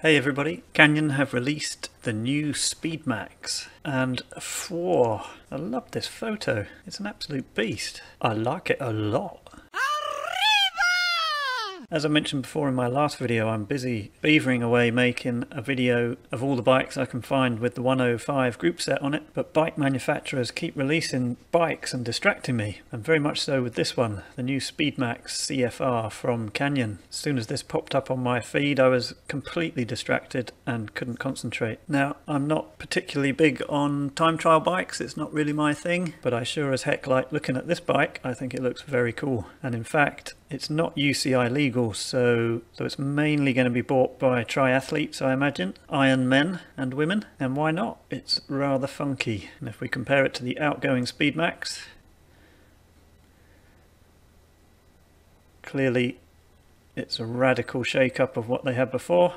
Hey everybody, Canyon have released the new Speedmax and whoa, I love this photo. It's an absolute beast. I like it a lot. As I mentioned before in my last video, I'm busy beavering away making a video of all the bikes I can find with the 105 group set on it, but bike manufacturers keep releasing bikes and distracting me, and very much so with this one, the new Speedmax CFR from Canyon. As soon as this popped up on my feed, I was completely distracted and couldn't concentrate. Now, I'm not particularly big on time trial bikes, it's not really my thing, but I sure as heck like looking at this bike. I think it looks very cool. And in fact, it's not UCI legal, so so it's mainly going to be bought by triathletes, I imagine, Iron men and women. And why not? It's rather funky. And if we compare it to the outgoing Speedmax, clearly it's a radical shake-up of what they had before.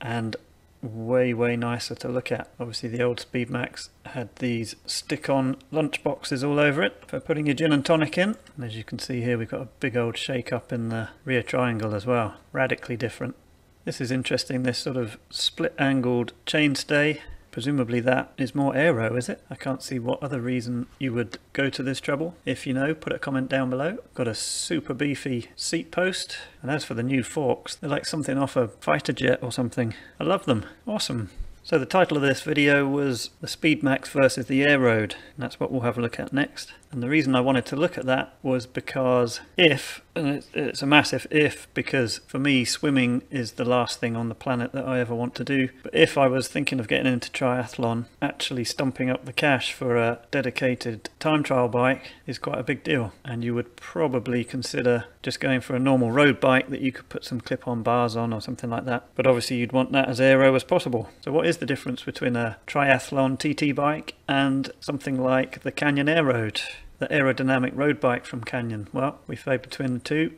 And way way nicer to look at. Obviously the old Speedmax had these stick-on lunch boxes all over it for putting your gin and tonic in. And as you can see here we've got a big old shake up in the rear triangle as well. Radically different. This is interesting, this sort of split angled chainstay Presumably that is more aero, is it? I can't see what other reason you would go to this trouble. If you know, put a comment down below. Got a super beefy seat post. And as for the new forks, they're like something off a fighter jet or something. I love them. Awesome. So the title of this video was the Speedmax versus the Aeroad. And that's what we'll have a look at next. And the reason I wanted to look at that was because if, and it's a massive if, because for me swimming is the last thing on the planet that I ever want to do. But if I was thinking of getting into triathlon, actually stumping up the cash for a dedicated time trial bike is quite a big deal. And you would probably consider just going for a normal road bike that you could put some clip-on bars on or something like that. But obviously you'd want that as aero as possible. So what is the difference between a triathlon TT bike and something like the Canyon Aeroad? The aerodynamic road bike from Canyon? Well, we fade between the two.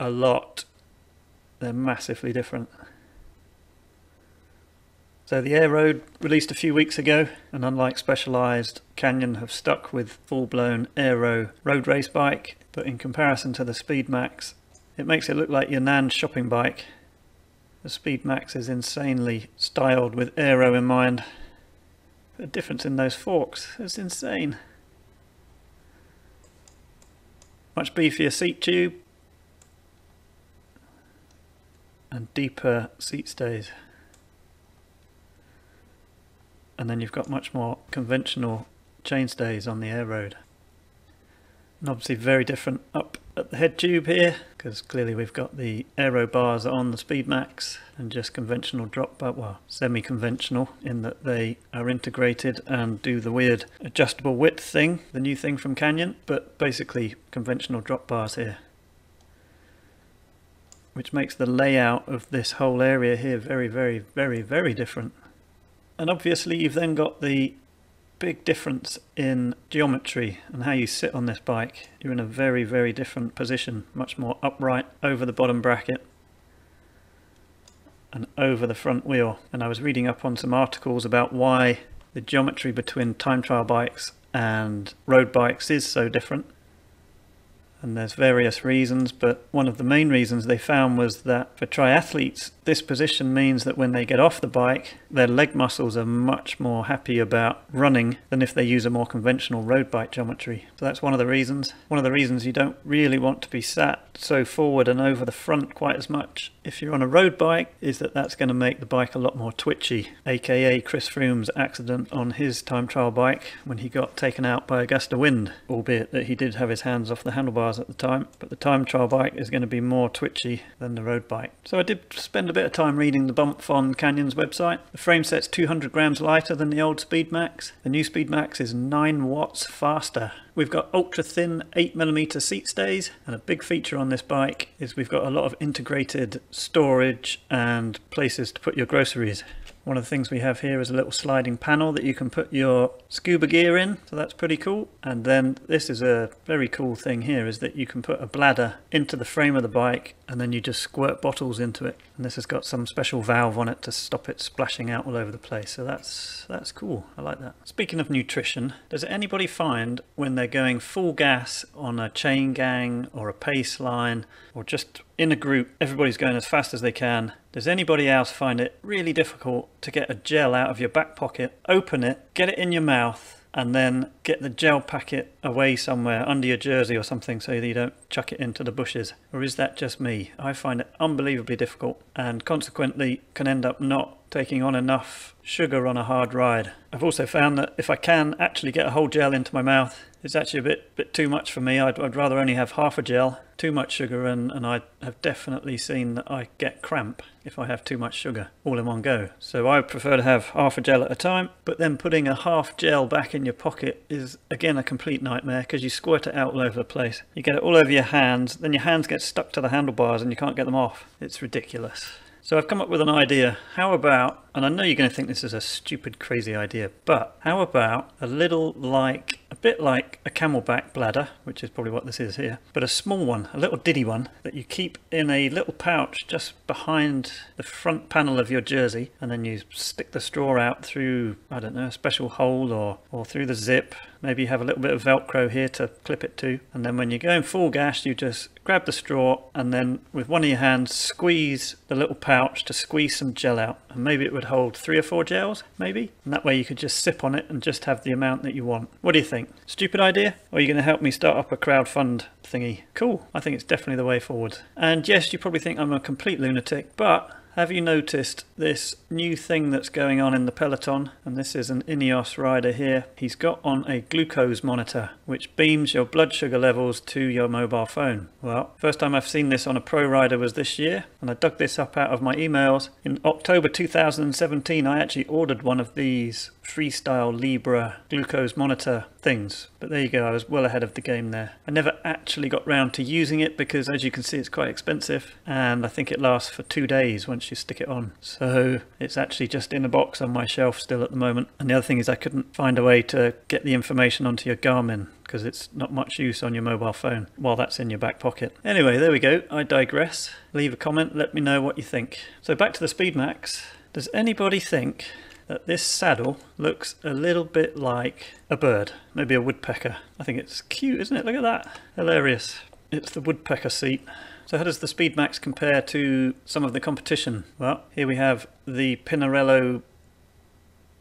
A lot. They're massively different. So the Aeroad released a few weeks ago, and unlike Specialized, Canyon have stuck with full-blown aero road race bike, but in comparison to the Speedmax, it makes it look like your nan's shopping bike. The Speedmax is insanely styled with aero in mind. The difference in those forks is insane. Much beefier seat tube and deeper seat stays. And then you've got much more conventional chainstays on the Aeroad. And obviously very different up at the head tube here because clearly we've got the aero bars on the Speedmax and just conventional drop bar, well semi-conventional in that they are integrated and do the weird adjustable width thing, the new thing from Canyon, but basically conventional drop bars here. Which makes the layout of this whole area here very, very, very, very different. And obviously you've then got the big difference in geometry and how you sit on this bike. You're in a very, very different position, much more upright over the bottom bracket and over the front wheel. And I was reading up on some articles about why the geometry between time trial bikes and road bikes is so different and there's various reasons, but one of the main reasons they found was that for triathletes, this position means that when they get off the bike, their leg muscles are much more happy about running than if they use a more conventional road bike geometry. So that's one of the reasons. One of the reasons you don't really want to be sat so forward and over the front quite as much if you're on a road bike is that that's going to make the bike a lot more twitchy, aka Chris Froome's accident on his time trial bike when he got taken out by a gust of wind, albeit that he did have his hands off the handlebars at the time, but the time trial bike is going to be more twitchy than the road bike. So I did spend a bit of time reading the bump on Canyon's website. The frame set's 200 grams lighter than the old Speedmax. The new Speedmax is 9 watts faster. We've got ultra thin 8mm seat stays and a big feature on this bike is we've got a lot of integrated storage and places to put your groceries. One of the things we have here is a little sliding panel that you can put your scuba gear in, so that's pretty cool. And then this is a very cool thing here is that you can put a bladder into the frame of the bike and then you just squirt bottles into it. And this has got some special valve on it to stop it splashing out all over the place. So that's that's cool. I like that. Speaking of nutrition, does anybody find when they're going full gas on a chain gang or a pace line or just in a group, everybody's going as fast as they can. Does anybody else find it really difficult to get a gel out of your back pocket, open it, get it in your mouth, and then get the gel packet away somewhere under your jersey or something so that you don't chuck it into the bushes? Or is that just me? I find it unbelievably difficult and consequently can end up not taking on enough sugar on a hard ride. I've also found that if I can actually get a whole gel into my mouth, it's actually a bit bit too much for me. I'd, I'd rather only have half a gel, too much sugar, and, and I have definitely seen that I get cramp if I have too much sugar all in one go. So I prefer to have half a gel at a time, but then putting a half gel back in your pocket is again a complete nightmare because you squirt it out all over the place. You get it all over your hands, then your hands get stuck to the handlebars and you can't get them off. It's ridiculous. So I've come up with an idea. How about, and I know you're going to think this is a stupid, crazy idea, but how about a little like, a bit like a CamelBak bladder, which is probably what this is here, but a small one, a little diddy one that you keep in a little pouch just behind the front panel of your jersey, and then you stick the straw out through, I don't know, a special hole or, or through the zip. Maybe you have a little bit of Velcro here to clip it to. And then when you're going full gas, you just grab the straw and then with one of your hands, squeeze the little pouch to squeeze some gel out. And maybe it would hold three or four gels, maybe. And that way you could just sip on it and just have the amount that you want. What do you think? Stupid idea? Or are you going to help me start up a crowdfund thingy? Cool. I think it's definitely the way forward. And yes, you probably think I'm a complete lunatic, but have you noticed this new thing that's going on in the peloton? And this is an Ineos rider here. He's got on a glucose monitor, which beams your blood sugar levels to your mobile phone. Well, first time I've seen this on a pro rider was this year, and I dug this up out of my emails. In October 2017, I actually ordered one of these Freestyle Libre glucose monitor things. But there you go, I was well ahead of the game there. I never actually got round to using it because as you can see it's quite expensive and I think it lasts for two days once you stick it on. So it's actually just in a box on my shelf still at the moment. And the other thing is I couldn't find a way to get the information onto your Garmin because it's not much use on your mobile phone while that's in your back pocket. Anyway, there we go. I digress. Leave a comment, let me know what you think. So back to the Speedmax. Does anybody think that this saddle looks a little bit like a bird, maybe a woodpecker. I think it's cute, isn't it? Look at that. Hilarious. It's the woodpecker seat. So how does the Speedmax compare to some of the competition? Well, here we have the Pinarello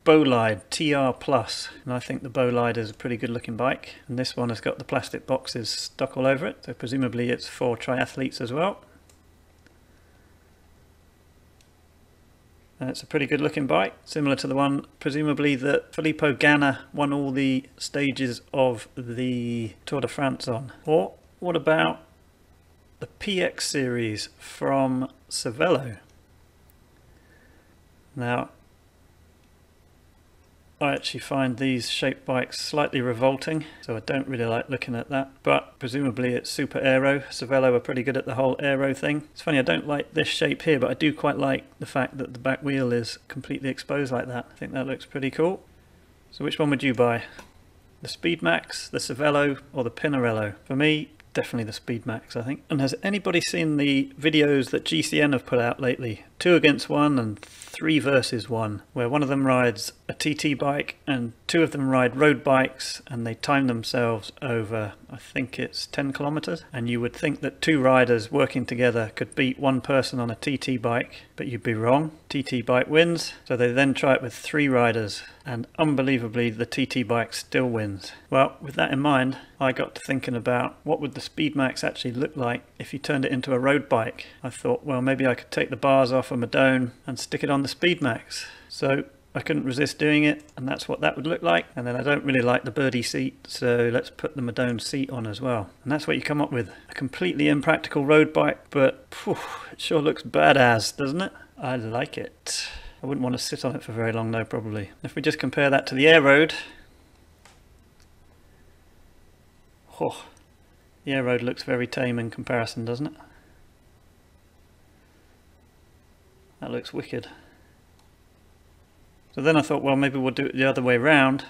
Bolide TR Plus, and I think the Bolide is a pretty good looking bike. And this one has got the plastic boxes stuck all over it, so presumably it's for triathletes as well. It's a pretty good looking bike, similar to the one presumably that Filippo Ganna won all the stages of the Tour de France on. Or what about the PX series from Cervelo? Now, I actually find these shape bikes slightly revolting, so I don't really like looking at that. But presumably it's super aero. Cervelo are pretty good at the whole aero thing. It's funny, I don't like this shape here, but I do quite like the fact that the back wheel is completely exposed like that. I think that looks pretty cool. So which one would you buy? The Speedmax, the Cervelo, or the Pinarello? For me, definitely the Speedmax, I think. And has anybody seen the videos that GCN have put out lately? Two against one and three versus one, where one of them rides a TT bike and two of them ride road bikes and they time themselves over, I think it's 10 kilometers. And you would think that two riders working together could beat one person on a TT bike, but you'd be wrong. TT bike wins. So they then try it with three riders and unbelievably the TT bike still wins. Well, with that in mind, I got to thinking about what would the Speedmax actually look like if you turned it into a road bike. I thought, well, maybe I could take the bars off of Madone and stick it on the Speedmax. So I couldn't resist doing it and that's what that would look like. And then I don't really like the birdie seat so let's put the Madone seat on as well. And that's what you come up with a completely impractical road bike but whew, it sure looks badass doesn't it? I like it. I wouldn't want to sit on it for very long though probably. If we just compare that to the Aeroad. Oh, the Aeroad looks very tame in comparison doesn't it that looks wicked So then I thought, well, maybe we'll do it the other way round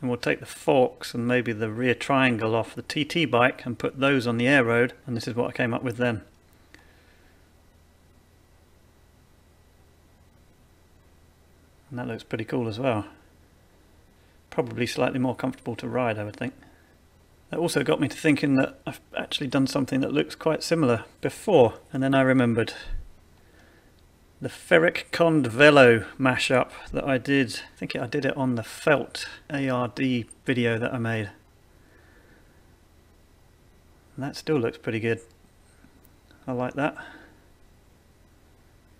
and we'll take the forks and maybe the rear triangle off the TT bike and put those on the Aeroad. And this is what I came up with then. And that looks pretty cool as well. Probably slightly more comfortable to ride, I would think. That also got me to thinking that I've actually done something that looks quite similar before. And then I remembered the Ferric Cond Velo mashup that I did. I think I did it on the Felt ARD video that I made. And that still looks pretty good. I like that.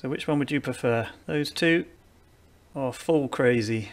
So which one would you prefer? Those two or Full Crazy?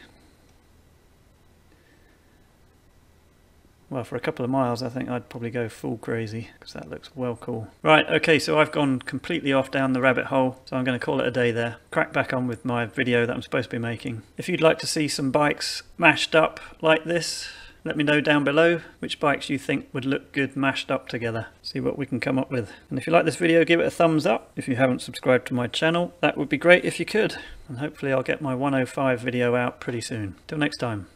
Well, for a couple of miles, I think I'd probably go full crazy because that looks well cool. Right, okay, so I've gone completely off down the rabbit hole, so I'm going to call it a day there. Crack back on with my video that I'm supposed to be making. If you'd like to see some bikes mashed up like this, let me know down below which bikes you think would look good mashed up together. See what we can come up with. And if you like this video, give it a thumbs up. If you haven't subscribed to my channel, that would be great if you could. And hopefully I'll get my 105 video out pretty soon. Till next time.